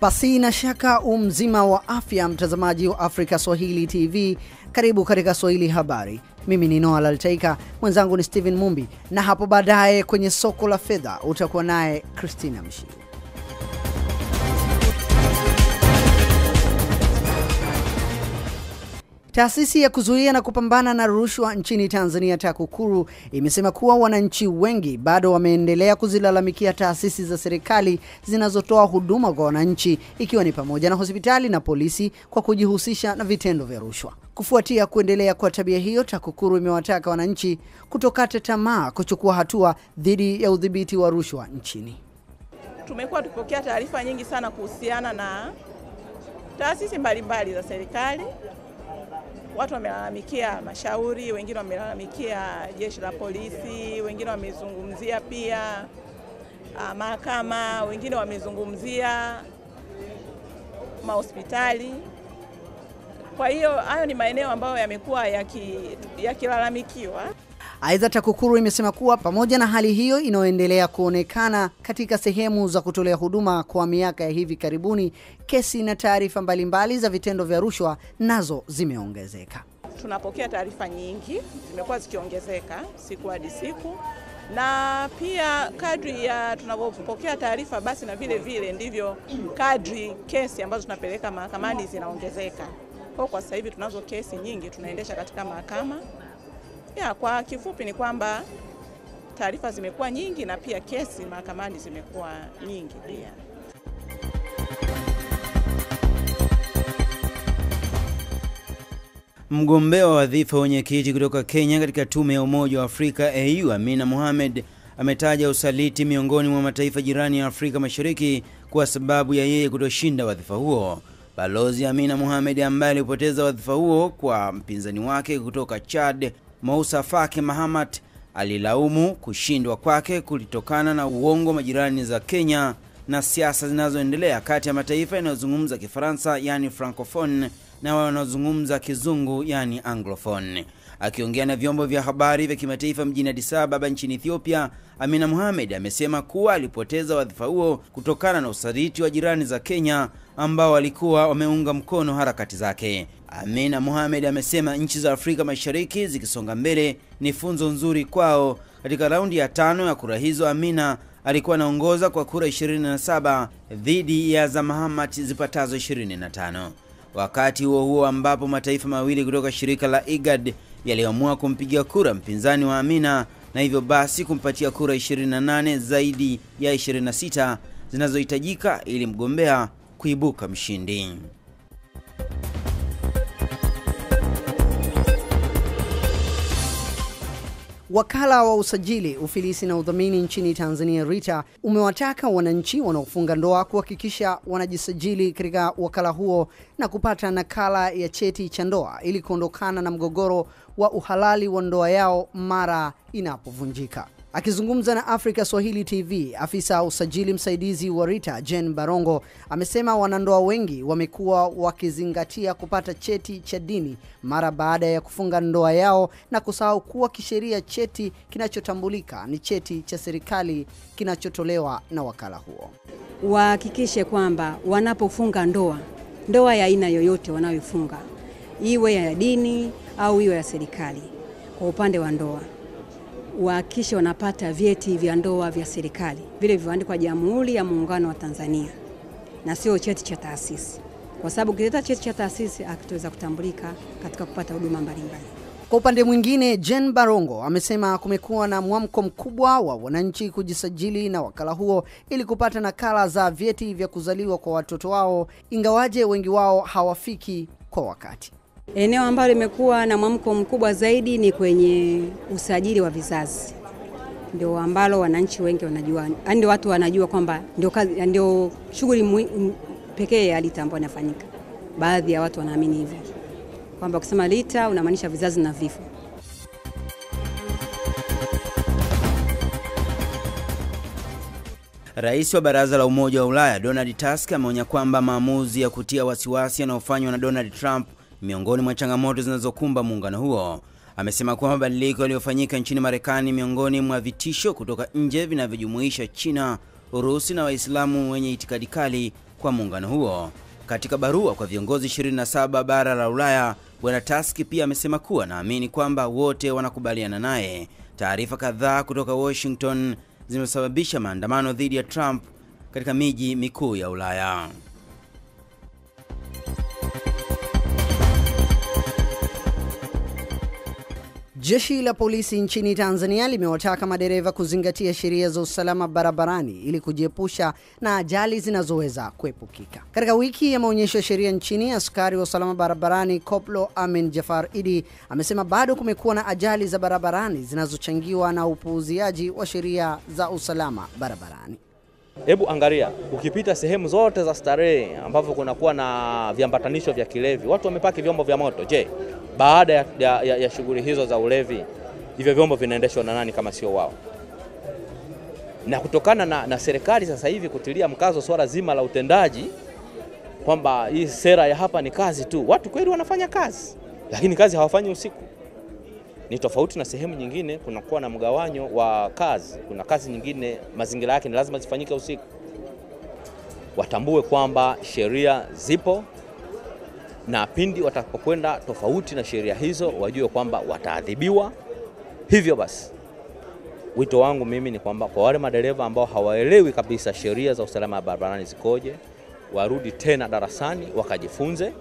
Basi na shaka umzima wa afya, mtazamaji wa Afrika Swahili TV, karibu katika Swahili Habari. Mimi ni noa Laltaika, mwenzangu ni stephen Mumbi, na hapo baadaye kwenye soko la fedha utakuwa naye Christina Mshii. Taasisi ya kuzuia na kupambana na rushwa nchini Tanzania, TAKUKURU, imesema kuwa wananchi wengi bado wameendelea kuzilalamikia taasisi za serikali zinazotoa huduma kwa wananchi, ikiwa ni pamoja na hospitali na polisi kwa kujihusisha na vitendo vya rushwa. Kufuatia kuendelea kwa tabia hiyo, TAKUKURU imewataka wananchi kutokata tamaa kuchukua hatua dhidi ya udhibiti wa rushwa nchini. Tumekuwa tukipokea taarifa nyingi sana kuhusiana na taasisi mbalimbali za serikali watu wamelalamikia mashauri, wengine wamelalamikia jeshi la polisi, wengine wamezungumzia pia uh, mahakama, wengine wamezungumzia mahospitali. Kwa hiyo hayo ni maeneo ambayo yamekuwa yakilalamikiwa yaki Aidha, TAKUKURU imesema kuwa pamoja na hali hiyo inayoendelea kuonekana katika sehemu za kutolea huduma kwa miaka ya hivi karibuni, kesi na taarifa mbalimbali za vitendo vya rushwa nazo zimeongezeka. Tunapokea taarifa nyingi, zimekuwa zikiongezeka siku hadi siku, na pia kadri ya tunavyopokea taarifa, basi na vile vile ndivyo kadri kesi ambazo tunapeleka mahakamani zinaongezeka. Kwa kwa sasa hivi tunazo kesi nyingi tunaendesha katika mahakama ya, kwa kifupi ni kwamba taarifa zimekuwa nyingi na pia kesi mahakamani zimekuwa nyingi pia. Mgombea wa wadhifa wenyekiti kutoka Kenya katika tume ya Umoja wa Afrika AU Amina Mohamed ametaja usaliti miongoni mwa mataifa jirani ya Afrika Mashariki kwa sababu ya yeye kutoshinda wadhifa huo. Balozi Amina Mohamed ambaye alipoteza wadhifa huo kwa mpinzani wake kutoka Chad Moussa Faki Mahamat alilaumu kushindwa kwake kulitokana na uongo majirani za Kenya na siasa zinazoendelea kati ya mataifa yanayozungumza Kifaransa yani francophone na wanaozungumza Kizungu yani anglophone. Akiongea na vyombo vya habari vya kimataifa mjini Addis Ababa nchini Ethiopia, Amina Mohamed amesema kuwa alipoteza wadhifa huo kutokana na usaliti wa jirani za Kenya ambao walikuwa wameunga mkono harakati zake. Amina Mohamed amesema nchi za Afrika Mashariki zikisonga mbele ni funzo nzuri kwao. Katika raundi ya tano ya kura hizo, Amina alikuwa anaongoza kwa kura 27 dhidi ya za Mahamat zipatazo 25. Wakati huo huo, ambapo mataifa mawili kutoka shirika la IGAD yaliamua kumpigia kura mpinzani wa Amina na hivyo basi kumpatia kura 28 zaidi ya 26 zinazohitajika ili mgombea kuibuka mshindi. Wakala wa usajili, ufilisi na udhamini nchini Tanzania RITA umewataka wananchi wanaofunga ndoa kuhakikisha wanajisajili katika wakala huo na kupata nakala ya cheti cha ndoa ili kuondokana na mgogoro wa uhalali wa ndoa yao mara inapovunjika. Akizungumza na afrika Swahili TV, afisa usajili msaidizi wa RITA Jen Barongo amesema wanandoa wengi wamekuwa wakizingatia kupata cheti cha dini mara baada ya kufunga ndoa yao na kusahau kuwa kisheria cheti kinachotambulika ni cheti cha serikali kinachotolewa na wakala huo. Wahakikishe kwamba wanapofunga ndoa, ndoa ya aina yoyote wanayoifunga, iwe ya dini au iwe ya serikali, kwa upande wa ndoa wahakikishe wanapata vyeti vya ndoa vya serikali vile vilivyoandikwa Jamhuri ya Muungano wa Tanzania na sio cheti cha taasisi, kwa sababu ukileta cheti cha taasisi akitoweza kutambulika katika kupata huduma mbalimbali. Kwa upande mwingine, Jen Barongo amesema kumekuwa na mwamko mkubwa wa wananchi kujisajili na wakala huo ili kupata nakala za vyeti vya kuzaliwa kwa watoto wao, ingawaje wengi wao hawafiki kwa wakati. Eneo ambalo limekuwa na mwamko mkubwa zaidi ni kwenye usajili wa vizazi, ndio ambalo wananchi wengi wanajua, ndio watu wanajua kwamba ndio ndio shughuli pekee ya LITA ambayo inafanyika. Baadhi ya watu wanaamini hivyo kwamba ukisema LITA unamaanisha vizazi na vifo. Rais wa Baraza la Umoja wa Ulaya Donald Tusk ameonya kwamba maamuzi ya kutia wasiwasi yanayofanywa na Donald Trump miongoni mwa changamoto zinazokumba muungano huo. Amesema kuwa mabadiliko yaliyofanyika nchini Marekani miongoni mwa vitisho kutoka nje vinavyojumuisha China, Urusi na Waislamu wenye itikadi kali kwa muungano huo. Katika barua kwa viongozi 27 bara la Ulaya, Bwana Tusk pia amesema kuwa naamini kwamba wote wanakubaliana naye. Taarifa kadhaa kutoka Washington zimesababisha maandamano dhidi ya Trump katika miji mikuu ya Ulaya. Jeshi la polisi nchini Tanzania limewataka madereva kuzingatia sheria za usalama barabarani ili kujiepusha na ajali zinazoweza kuepukika. Katika wiki ya maonyesho ya sheria nchini, askari wa usalama barabarani Koplo Amin Jafar Idi amesema bado kumekuwa na ajali za barabarani zinazochangiwa na upuuziaji wa sheria za usalama barabarani. Hebu angalia, ukipita sehemu zote za starehe ambavyo kunakuwa na viambatanisho vya kilevi, watu wamepaki vyombo vya moto. Je, baada ya, ya, ya, ya shughuli hizo za ulevi, hivyo vyombo vinaendeshwa na nani kama sio wao? Na kutokana na, na serikali sasa hivi kutilia mkazo swala zima la utendaji, kwamba hii sera ya hapa ni kazi tu, watu kweli wanafanya kazi, lakini kazi hawafanyi usiku. Ni tofauti na sehemu nyingine, kunakuwa na mgawanyo wa kazi. Kuna kazi nyingine mazingira yake ni lazima zifanyike usiku. Watambue kwamba sheria zipo na pindi watakapokwenda tofauti na sheria hizo, wajue kwamba wataadhibiwa. Hivyo basi, wito wangu mimi ni kwamba kwa wale madereva ambao hawaelewi kabisa sheria za usalama wa barabarani zikoje, warudi tena darasani wakajifunze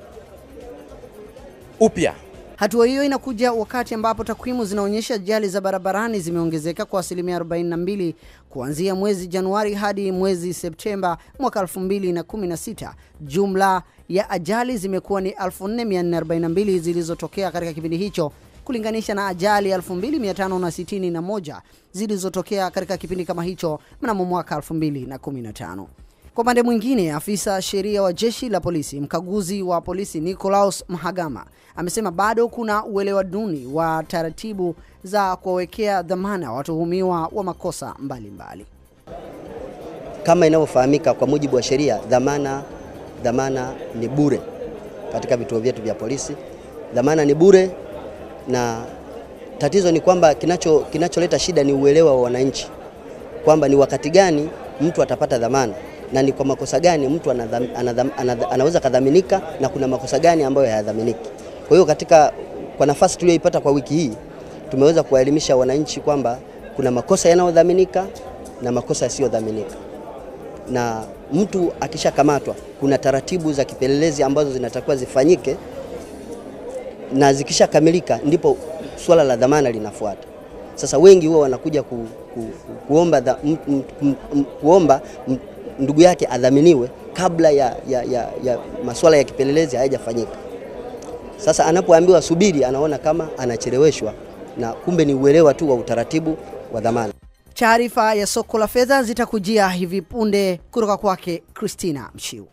upya. Hatua hiyo inakuja wakati ambapo takwimu zinaonyesha ajali za barabarani zimeongezeka kwa asilimia 42 kuanzia mwezi Januari hadi mwezi Septemba mwaka 2016. Jumla ya ajali zimekuwa ni 4442 zilizotokea katika kipindi hicho kulinganisha na ajali 2561 zilizotokea katika kipindi kama hicho mnamo mwaka 2015. Kwa upande mwingine, afisa sheria wa jeshi la polisi, mkaguzi wa polisi Nicolaus Mhagama amesema bado kuna uelewa duni wa taratibu za kuwawekea dhamana watuhumiwa wa makosa mbalimbali mbali. Kama inavyofahamika kwa mujibu wa sheria, dhamana dhamana ni bure katika vituo vyetu vya polisi. Dhamana ni bure, na tatizo ni kwamba kinacho kinacholeta shida ni uelewa wa wananchi kwamba ni wakati gani mtu atapata dhamana na ni kwa makosa gani mtu anadham, anadham, anadham, anaweza kadhaminika na kuna makosa gani ambayo hayadhaminiki. Kwa hiyo katika kwa nafasi tuliyoipata kwa wiki hii tumeweza kuwaelimisha wananchi kwamba kuna makosa yanayodhaminika na makosa yasiyodhaminika, na mtu akishakamatwa kuna taratibu za kipelelezi ambazo zinatakiwa zifanyike, na zikishakamilika ndipo swala la dhamana linafuata. Sasa wengi huwa wanakuja ku, ku, ku, kuomba, dha, m, m, m, m, kuomba m, ndugu yake adhaminiwe kabla ya, ya, ya, ya masuala ya kipelelezi hayajafanyika. Sasa anapoambiwa subiri, anaona kama anacheleweshwa, na kumbe ni uelewa tu wa utaratibu wa dhamana. Taarifa ya soko la fedha zitakujia hivi punde kutoka kwake Christina Mshiu.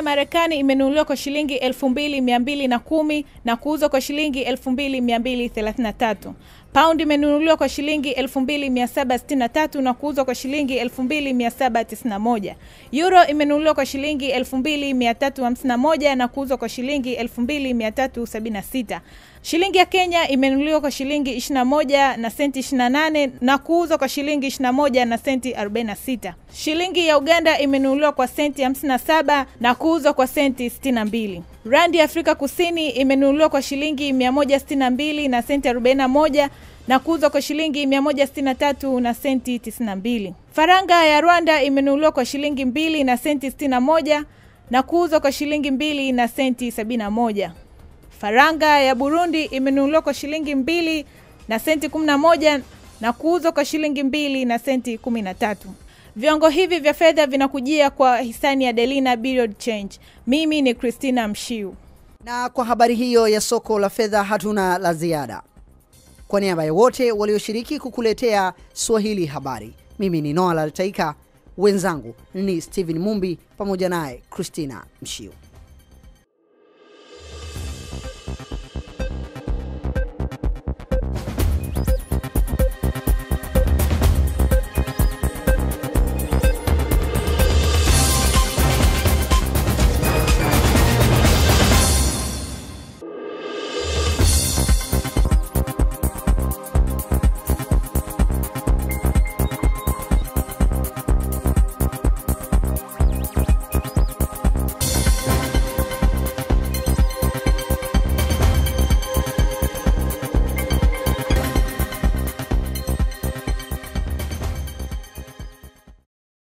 Ya Marekani imenunuliwa kwa shilingi 2210 na kuuzwa kwa shilingi 2233. Paundi imenunuliwa kwa shilingi 2763 na kuuzwa kwa shilingi 2791. Euro imenunuliwa kwa shilingi 2351 na kuuzwa kwa shilingi 2376. Shilingi ya Kenya imenunuliwa kwa shilingi 21 na senti 28 na kuuzwa kwa shilingi 21 na senti 46. Shilingi ya Uganda imenunuliwa kwa senti 57 na kuuzwa kwa senti 62. Randi ya Afrika Kusini imenunuliwa kwa shilingi 162 na senti 41 na kuuzwa kwa shilingi 163 na senti 92. Faranga ya Rwanda imenunuliwa kwa shilingi 2 na senti 61 na kuuzwa kwa shilingi 2 na senti 71. Faranga ya Burundi imenunuliwa kwa shilingi mbili na senti 11 na kuuzwa kwa shilingi mbili na senti 13. Viwango hivi vya fedha vinakujia kwa hisani ya Delina Period Change. Mimi ni Christina Mshiu. Na kwa habari hiyo ya soko la fedha hatuna la ziada. Kwa niaba ya wote walioshiriki kukuletea Swahili Habari, mimi ni Noah Laltaika, wenzangu ni Steven Mumbi pamoja naye Christina Mshiu.